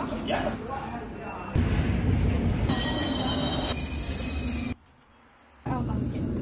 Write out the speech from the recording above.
啊，好的。